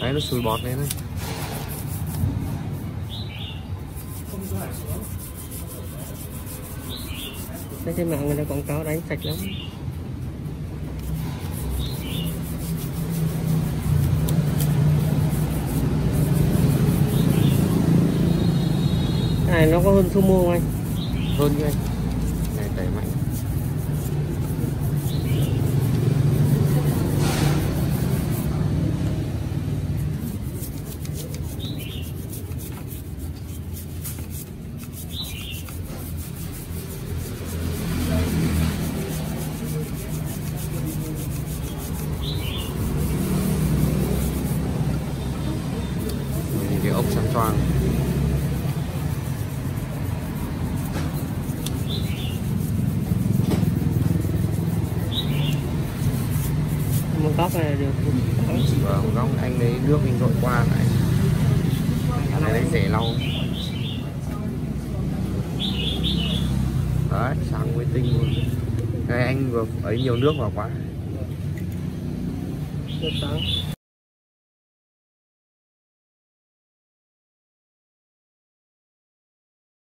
nó sùi bọt lên đấy. Thấy trên mạng người ta quảng cáo đánh sạch lắm. Này nó có hơn Sumo không anh? hơn như anh Sáng choang Một góc này được. Vâng góc anh lấy nước anh dội qua lại. Anh lấy rẻ lau đấy sáng mới tinh luôn. Đây anh vừa ấy nhiều nước vào quá. Sáng